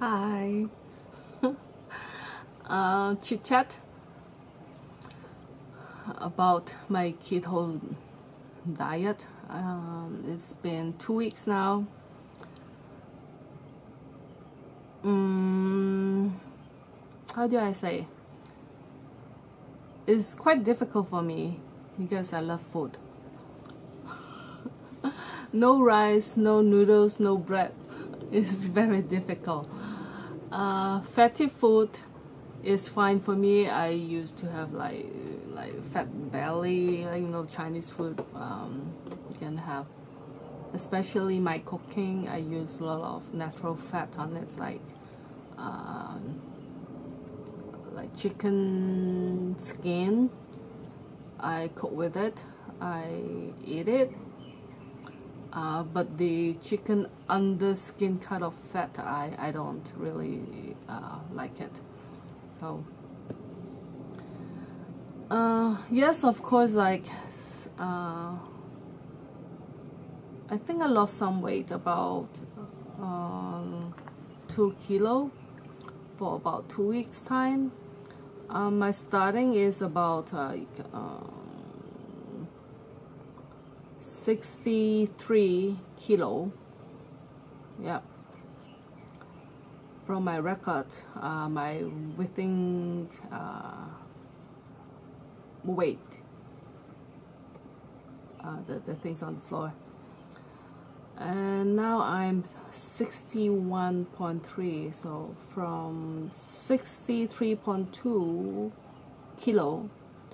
Hi. uh, chit chat about my keto diet. Um, it's been two weeks now. Mm, how do I say? It's quite difficult for me because I love food. no rice, no noodles, no bread. It's very difficult. Uh, fatty food is fine for me. I used to have like like fat belly, like you know Chinese food. Um, you can have, especially my cooking. I use a lot of natural fat on it, like um, like chicken skin. I cook with it. I eat it. Uh, but the chicken under skin kind of fat, I, I don't really uh, like it. So, uh, yes, of course, like, uh, I think I lost some weight, about um, two kilo for about two weeks time. Um, my starting is about like um, 63 kilo. Yeah. From my record, uh, my within uh, weight, uh, the, the things on the floor. And now I'm 61.3, so from 63.2 kilo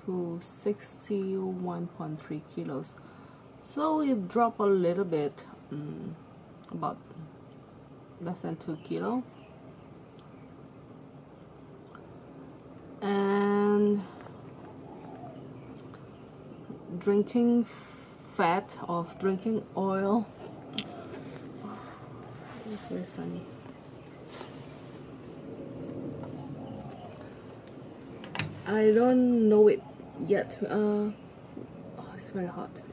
to 61.3 kilos. So it dropped a little bit, um, about less than 2 kilo. And drinking fat of drinking oil. It's very sunny. I don't know it yet. Uh, oh, it's very hot.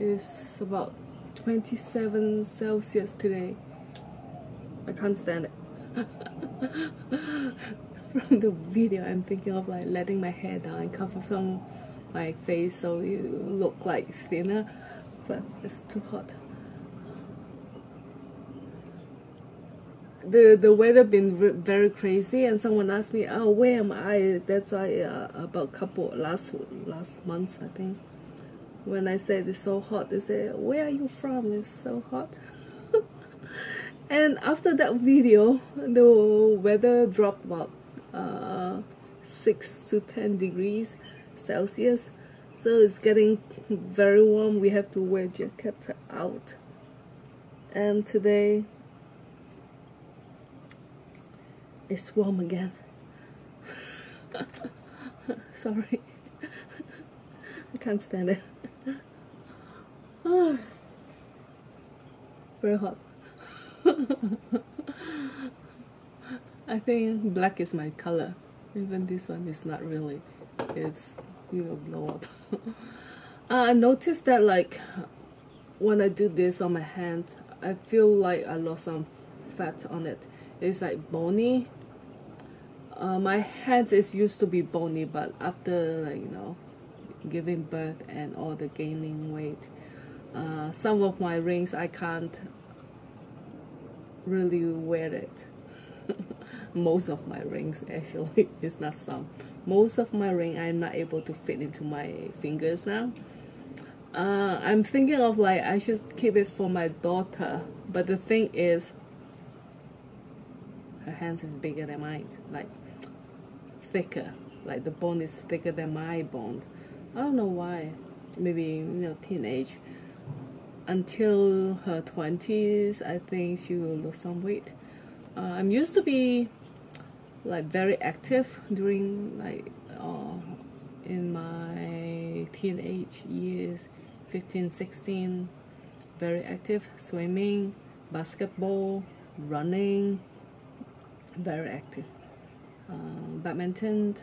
It is about 27 Celsius today. I can't stand it. from the video, I'm thinking of like letting my hair down and cover from my face so you look like thinner, but it's too hot. the the weather been very crazy and someone asked me oh where am i that's why uh, about couple last last month i think when i said it's so hot they say where are you from it's so hot and after that video the weather dropped about uh, 6 to 10 degrees celsius so it's getting very warm we have to wear jacket out and today it's warm again. Sorry. I can't stand it. Very hot. I think black is my color. Even this one is not really. It's, you know, blow up. uh, I noticed that like when I do this on my hand, I feel like I lost some fat on it. It's like bony uh, my hands is used to be bony but after like, you know giving birth and all the gaining weight uh, some of my rings I can't really wear it. Most of my rings actually it's not some. Most of my ring I'm not able to fit into my fingers now. Uh, I'm thinking of like I should keep it for my daughter but the thing is her hands is bigger than mine like thicker like the bone is thicker than my bone. I don't know why. Maybe you know teenage until her 20s I think she will lose some weight uh, I'm used to be like very active during like uh, in my teenage years 15 16 very active swimming basketball running very active uh, badminton,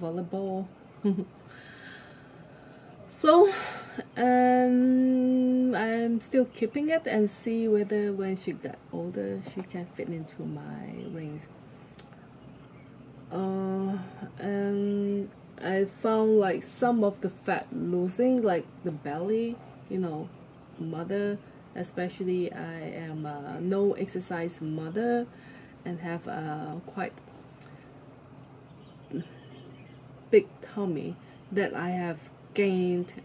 volleyball. so, and I'm still keeping it and see whether when she got older she can fit into my rings uh, and I found like some of the fat losing like the belly you know mother. Especially I am a no exercise mother and have a quite big tummy that I have gained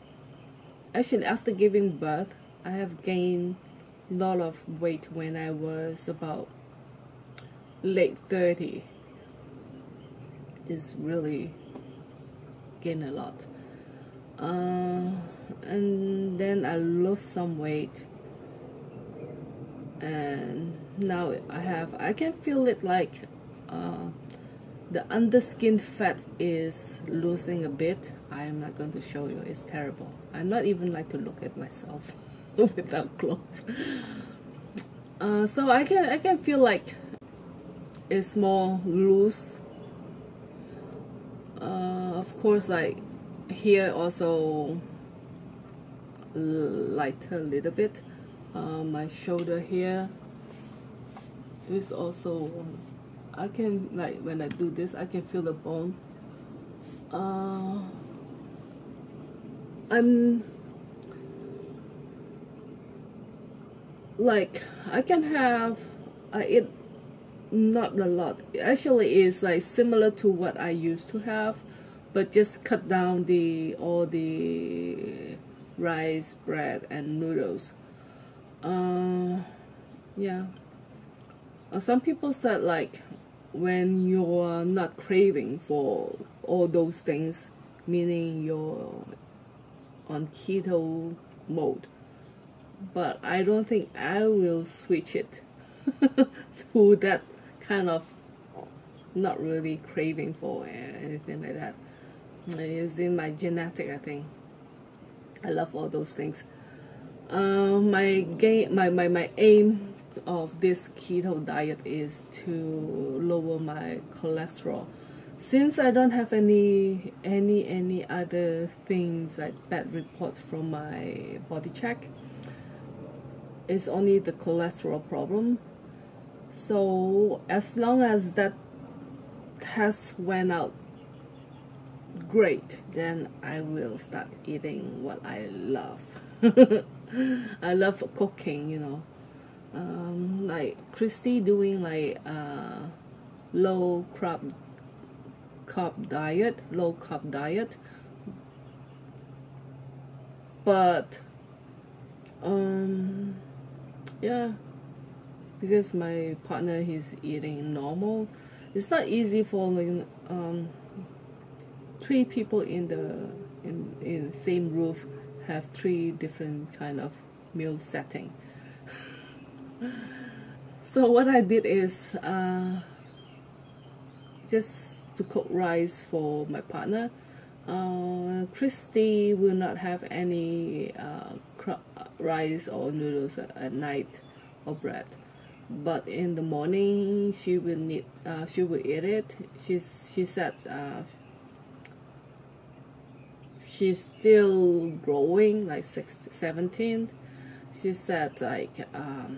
actually after giving birth I have gained a lot of weight when I was about late 30 is really gain a lot. Uh, and then I lost some weight. And now I have I can feel it like uh, the underskin fat is losing a bit. I'm not going to show you. It's terrible I'm not even like to look at myself without clothes. Uh, so I can I can feel like it's more loose. Uh, of course like here also lighter a little bit. Uh, my shoulder here is also I can like when I do this I can feel the bone. Uh, I'm like I can have I eat not a lot. Actually it's like similar to what I used to have but just cut down the all the rice bread and noodles. Uh, yeah. Uh, some people said like when you're not craving for all those things meaning you're on keto mode. But I don't think I will switch it to that kind of not really craving for anything like that. It's in my genetic I think. I love all those things. Uh, my gain my, my my aim of this keto diet is to lower my cholesterol since I don't have any any any other things like bad reports from my body check it's only the cholesterol problem. So as long as that test went out great then I will start eating what I love. I love cooking you know. Um, like Christy doing like uh, low carb carb diet low carb diet. But um yeah because my partner he's eating normal. It's not easy for like, um three people in the in in same roof have three different kind of meal setting. So what I did is uh, just to cook rice for my partner. Uh, Christy will not have any uh, rice or noodles at night or bread. But in the morning she will need uh, she will eat it. She's she said uh, she's still growing like 16, 17 she said like um,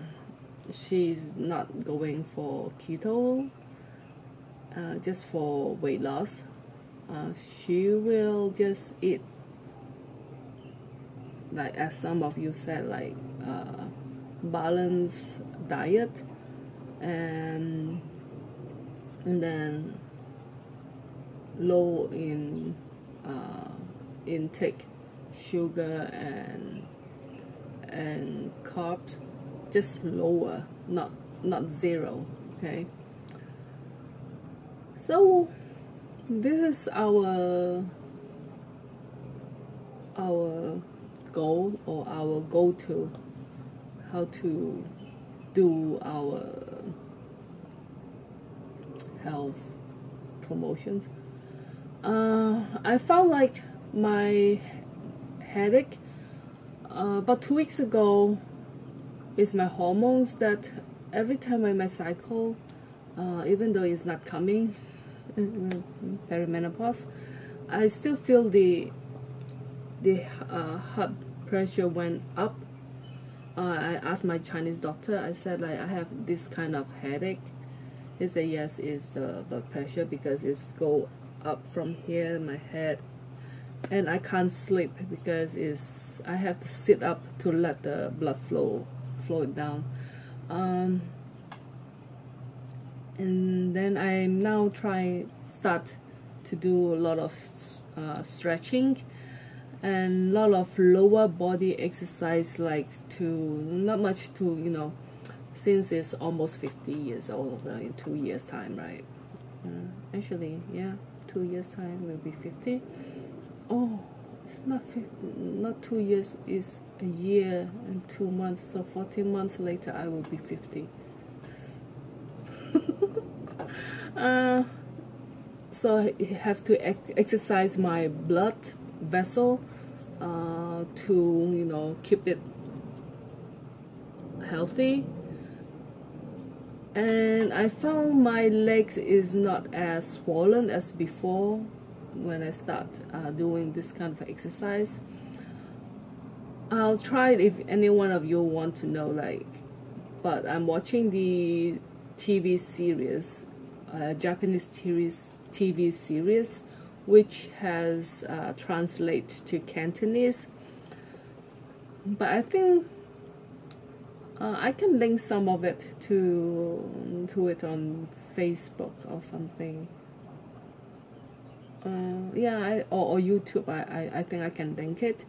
she's not going for keto uh, just for weight loss. Uh, she will just eat like as some of you said like uh, balanced diet. And and then low in uh, intake sugar and and carbs. Just lower not not zero okay so this is our our goal or our go-to how to do our health promotions. Uh, I found like my headache uh, about two weeks ago is my hormones that every time I my cycle uh, even though it's not coming perimenopause I still feel the the uh, hot pressure went up. Uh, I asked my Chinese doctor I said like I have this kind of headache. He said yes it's the blood pressure because it's go up from here my head. And I can't sleep because it's I have to sit up to let the blood flow flow down. Um, and then I now try start to do a lot of uh, stretching and a lot of lower body exercise like to not much to you know since it's almost 50 years old in two years time right? Uh, actually yeah two years time will be 50 oh it's not 50, not two years it's a year and two months so 14 months later I will be 50 uh, so I have to ex exercise my blood vessel uh, to you know keep it healthy. And I found my legs is not as swollen as before when I start uh, doing this kind of exercise. I'll try it if any one of you want to know like but I'm watching the TV series uh, Japanese TV series which has uh, translated to Cantonese. But I think uh, I can link some of it to to it on Facebook or something. Uh, yeah I, or, or YouTube I, I, I think I can link it.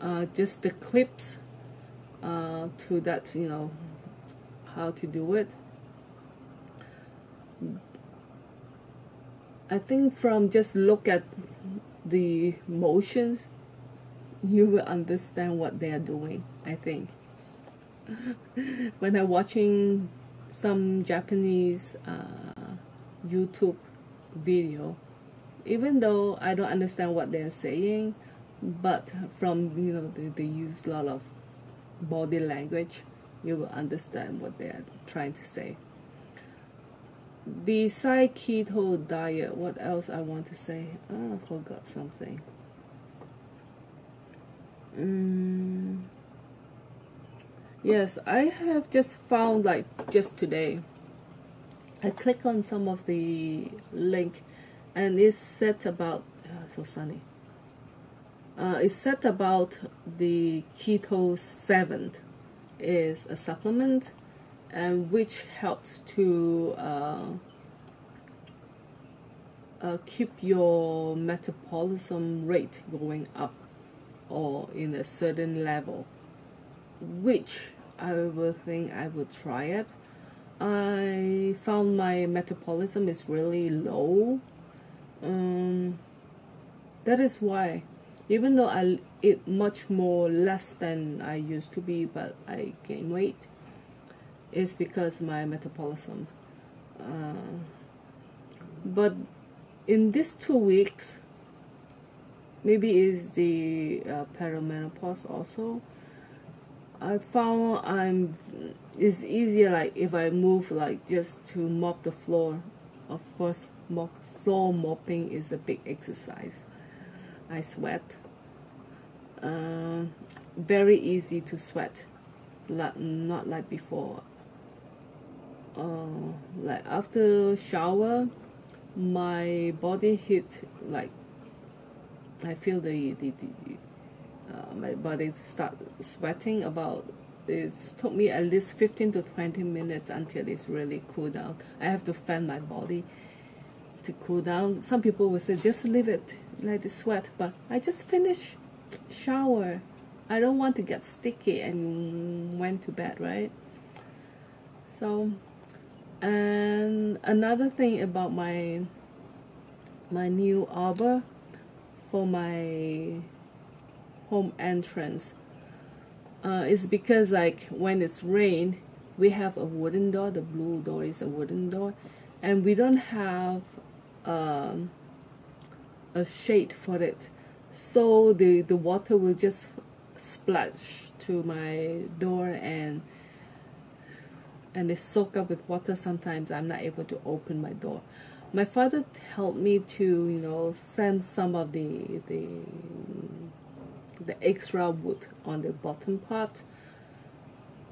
Uh, just the clips uh, to that you know how to do it I think from just look at the motions, you will understand what they are doing. I think when I'm watching some Japanese uh, YouTube video, even though I don't understand what they're saying, but from you know they, they use a lot of body language, you will understand what they are trying to say beside keto diet what else I want to say? Oh, I forgot something. Mm. yes I have just found like just today I click on some of the link and it's set about oh, so sunny. Uh, it's set about the keto seventh is a supplement and which helps to uh, uh, keep your metabolism rate going up or in a certain level which I will think I would try it. I found my metabolism is really low. Um, that is why even though I eat much more less than I used to be but I gain weight is because my metabolism. Uh, but in these two weeks, maybe is the uh, perimenopause also. I found I'm it's easier like if I move like just to mop the floor. Of course, mop floor mopping is a big exercise. I sweat. Uh, very easy to sweat, like, not like before uh, like after shower my body heat like I feel the, the, the uh, my body start sweating about it took me at least 15 to 20 minutes until it's really cool down. I have to fan my body to cool down. Some people will say just leave it let it sweat but I just finished shower. I don't want to get sticky and went to bed right? So and another thing about my my new arbor for my home entrance uh, is because like when it's rain we have a wooden door the blue door is a wooden door and we don't have um, a shade for it. So the the water will just splash to my door and and they soak up with water sometimes I'm not able to open my door. My father helped me to you know send some of the the the extra wood on the bottom part.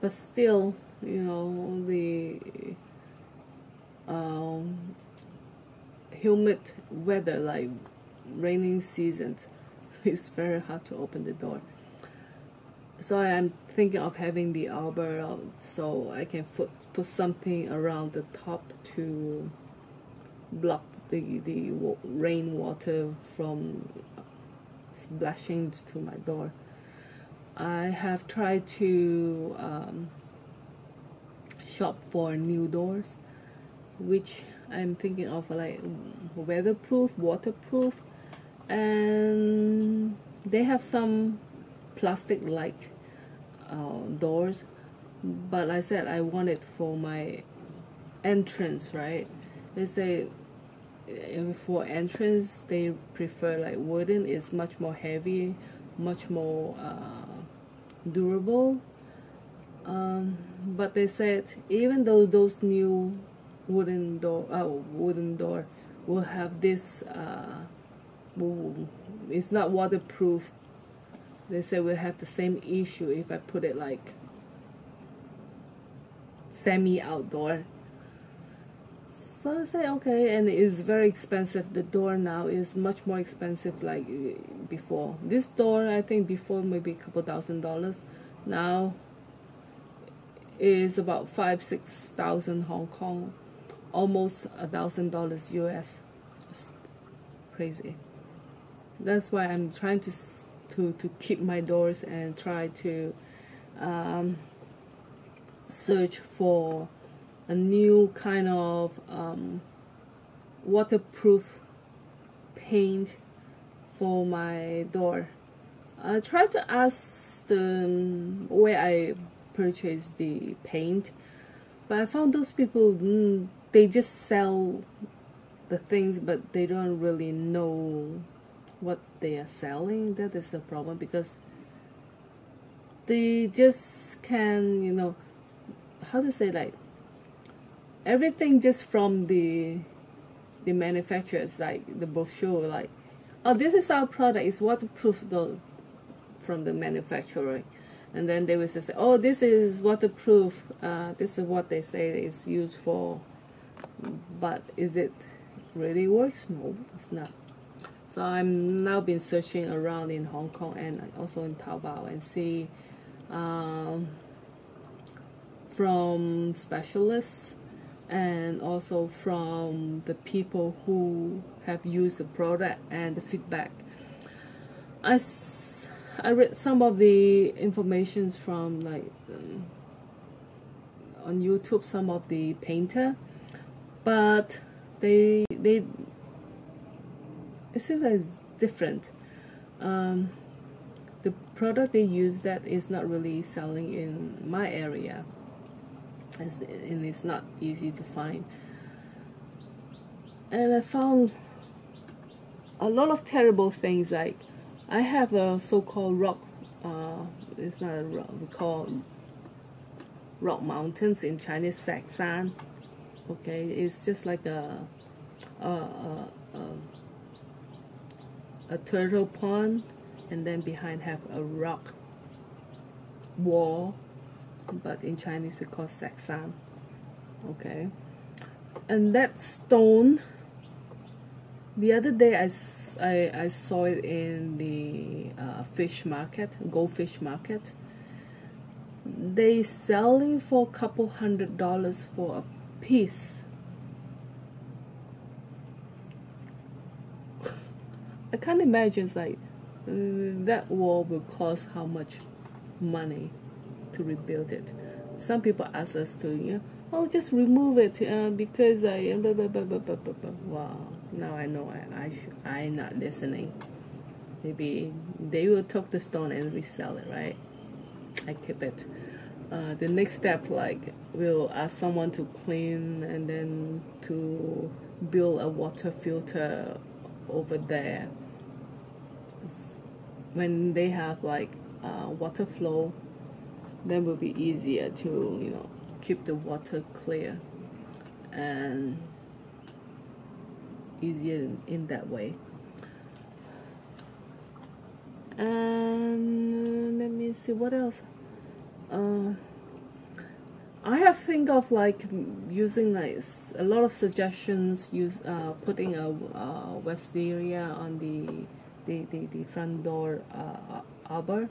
But still you know the um, humid weather like raining seasons it's very hard to open the door so I'm thinking of having the arbor so I can put put something around the top to block the the rainwater from splashing to my door. I have tried to um, shop for new doors, which I'm thinking of like weatherproof, waterproof, and they have some plastic like uh, doors. But I said I want it for my entrance right? They say uh, for entrance they prefer like wooden. It's much more heavy much more uh, durable. Um, but they said even though those new wooden door uh, wooden door will have this uh, it's not waterproof they say we'll have the same issue if I put it like semi outdoor. So I say okay and it's very expensive. The door now is much more expensive like before. This door I think before maybe a couple thousand dollars. Now is about five six thousand Hong Kong almost a thousand dollars US it's crazy. That's why I'm trying to to, to keep my doors and try to um, search for a new kind of um, waterproof paint for my door. I tried to ask um, where I purchased the paint, but I found those people, mm, they just sell the things, but they don't really know what they are selling that is the problem because they just can you know how to say like everything just from the the manufacturers like the brochure like oh this is our product it's waterproof though from the manufacturer. And then they will say oh this is waterproof uh, this is what they say it's used for. But is it really works? No it's not so I'm now been searching around in Hong Kong and also in Taobao and see um, from specialists and also from the people who have used the product and the feedback. I, I read some of the informations from like um, on YouTube, some of the painter, but they they it seems like it's different. Um, the product they use that is not really selling in my area and it's not easy to find and I found a lot of terrible things like I have a so-called rock uh, it's not a rock we call rock mountains in Chinese Saksan okay it's just like a, a, a, a a turtle pond and then behind have a rock wall but in Chinese we call Saksan okay? And that stone the other day I, I, I saw it in the uh, fish market goldfish market. They selling for a couple hundred dollars for a piece I can't imagine like uh, that wall will cost how much money to rebuild it. Some people ask us to, you know, oh, just remove it uh, because I blah, blah, blah, blah, blah, blah, blah. Wow, now I know I, I I'm not listening. Maybe they will take the stone and resell it, right? I keep it. Uh, the next step, like, we'll ask someone to clean and then to build a water filter over there when they have like uh, water flow then will be easier to you know keep the water clear and easier in, that way. And uh, let me see what else? Uh, I have think of like using like a lot of suggestions use uh, putting a uh, wisteria on the the, the, the front door uh, arbor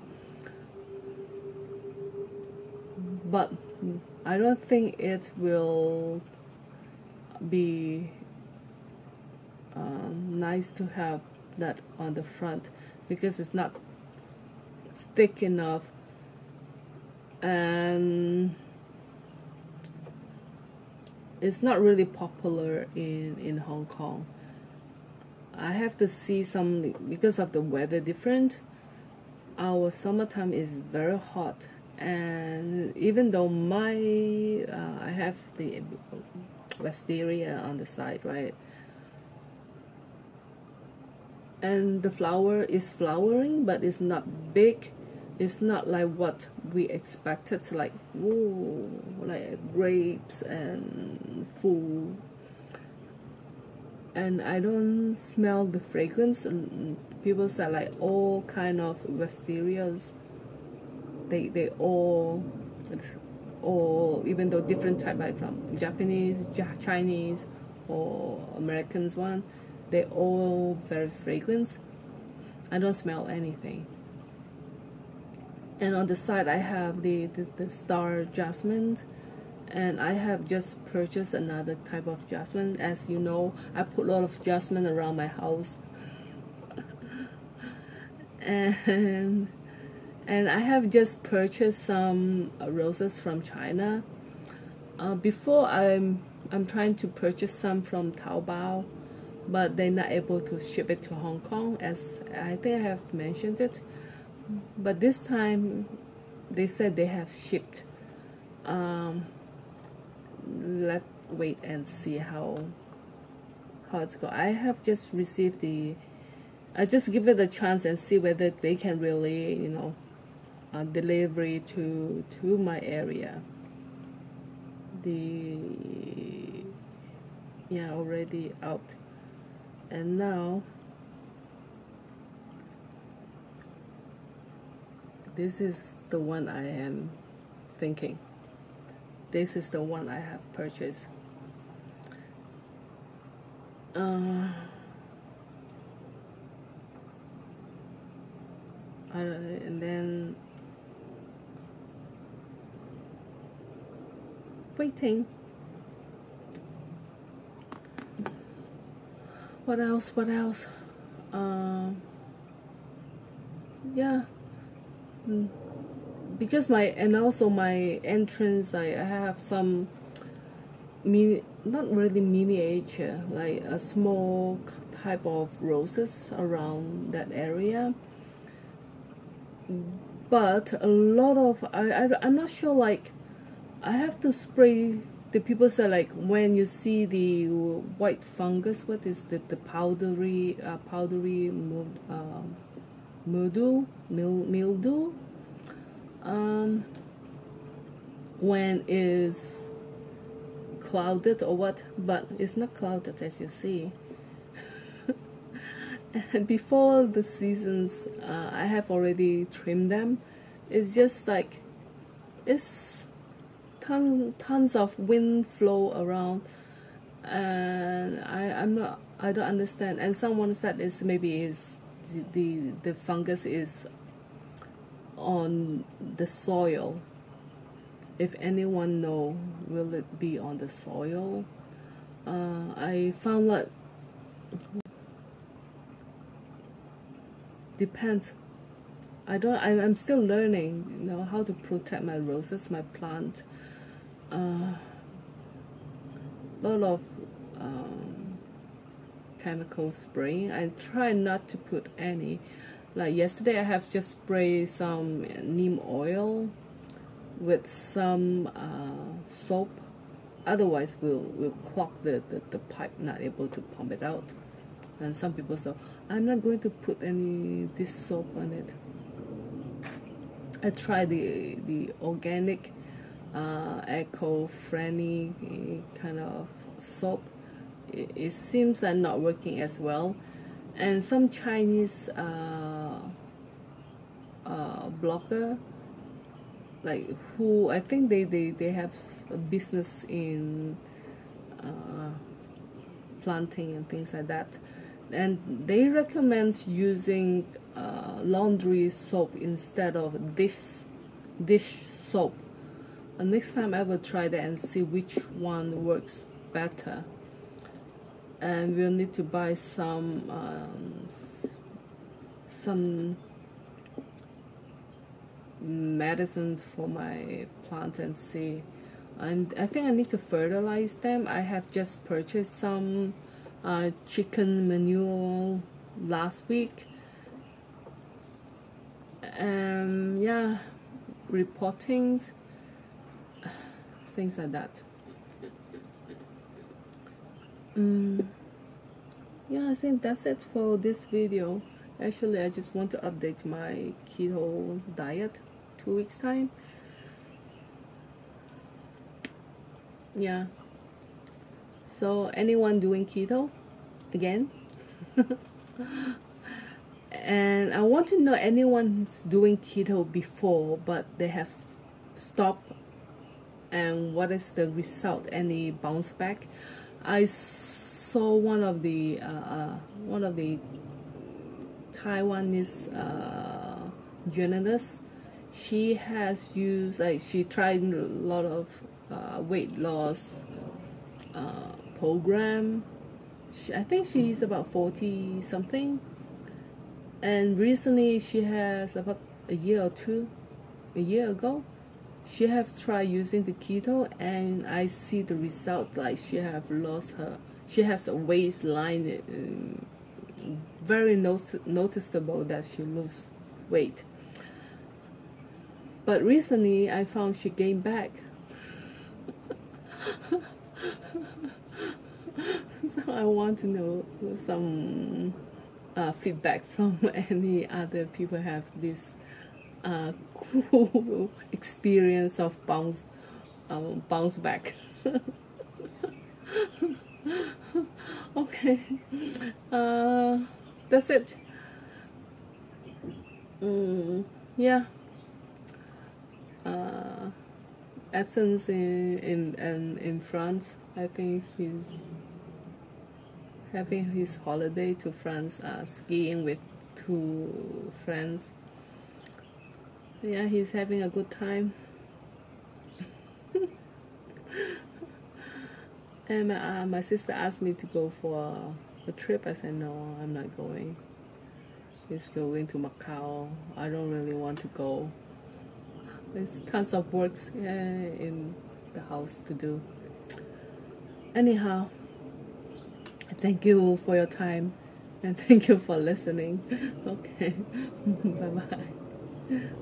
but I don't think it will be um, nice to have that on the front because it's not thick enough. And it's not really popular in in Hong Kong I have to see some because of the weather different our summertime is very hot. And even though my uh, I have the wisteria on the side right? And the flower is flowering but it's not big. It's not like what we expected like whoa like grapes and full and I don't smell the fragrance. People say like all kind of wisterias they they all or even though different type like from Japanese Chinese or Americans one they all very fragrant. I don't smell anything. And on the side I have the, the, the star jasmine and I have just purchased another type of jasmine. As you know I put a lot of jasmine around my house. And and I have just purchased some roses from China. Uh, before I'm I'm trying to purchase some from Taobao but they're not able to ship it to Hong Kong as I think I have mentioned it. But this time they said they have shipped um, let's wait and see how how it's go. I have just received the I just give it a chance and see whether they can really you know uh, delivery to to my area. The yeah already out. And now this is the one I am thinking this is the one I have purchased. Uh, and then waiting. What else what else? Um yeah. Mm. Because my and also my entrance I, I have some mini not really miniature like a small type of roses around that area. But a lot of I, I I'm not sure like I have to spray the people say like when you see the white fungus what is the, the powdery uh, powdery uh, mildew mil, mildew um, when is clouded or what? But it's not clouded as you see. And before the seasons uh, I have already trimmed them. It's just like it's tons tons of wind flow around. And I I'm not I don't understand. And someone said it's maybe is the, the the fungus is on the soil. If anyone know will it be on the soil? Uh, I found that depends. I don't I'm, I'm still learning you know how to protect my roses my plant. Uh, lot of um, chemical spraying. I try not to put any like yesterday I have just sprayed some neem oil with some uh, soap. Otherwise we'll, we'll clog the, the, the pipe not able to pump it out. And some people say I'm not going to put any this soap on it. I tried the the organic uh, eco-friendly kind of soap. It, it seems like not working as well. And some Chinese uh, uh, blogger like who I think they, they, they have a business in uh, planting and things like that. And they recommend using uh, laundry soap instead of this dish soap. And next time I will try that and see which one works better. And we'll need to buy some um, some medicines for my plant and see. And I think I need to fertilize them. I have just purchased some uh, chicken manure last week. Um, yeah reporting things like that. Um, yeah I think that's it for this video. Actually I just want to update my keto diet two weeks time. Yeah. So anyone doing keto? Again? And I want to know anyone's doing keto before but they have stopped. And what is the result? Any bounce back? I saw one of the uh, uh, one of the Taiwanese uh, journalists she has used like she tried a lot of uh, weight loss uh, program. She, I think she's about 40 something and recently she has about a year or two a year ago she have tried using the keto and I see the result like she have lost her she has a waistline uh, very notice noticeable that she lose weight but recently I found she gained back. so I want to know some uh, feedback from any other people have this uh, cool experience of bounce um, bounce back. okay, uh, that's it. Mm, yeah uh, Essence in, in, in, in France. I think he's having his holiday to France, uh, skiing with two friends. Yeah, he's having a good time. and uh, my sister asked me to go for a trip. I said, no, I'm not going. He's going to Macau. I don't really want to go. There's tons of works uh, in the house to do. Anyhow, thank you for your time and thank you for listening. Okay, bye bye.